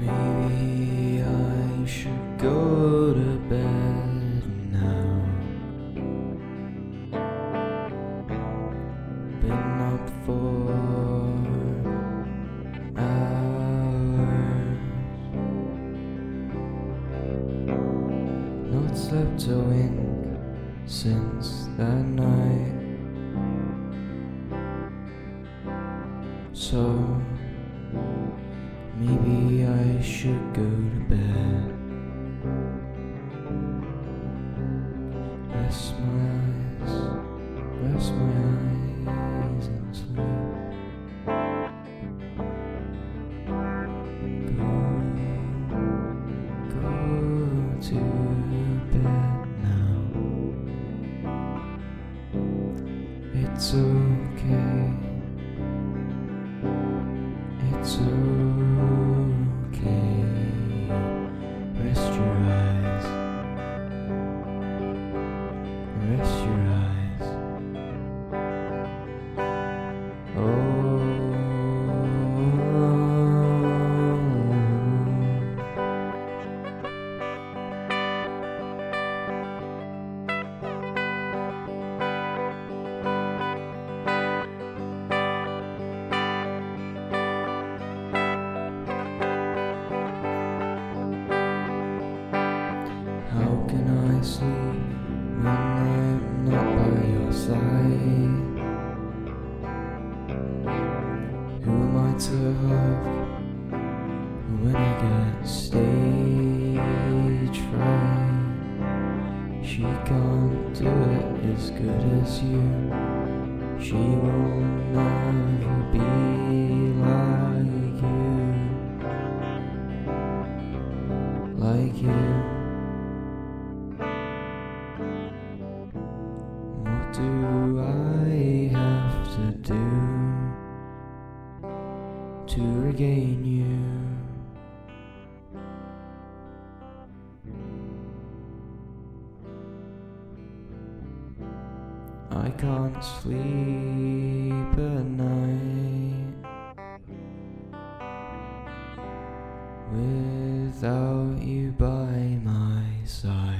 Maybe I should go to bed now. Been up for hours. Not slept a wink since that night. So maybe I should go to bed. Rest my eyes, rest my eyes and sleep. Go, go to bed now. It's okay. It's okay. Rest your eyes. Oh. Side? Who am I to hug when I get stage fright? She can't do it as good as you. She will never be like you, like you. Do to regain you? I can't sleep at night without you by my side.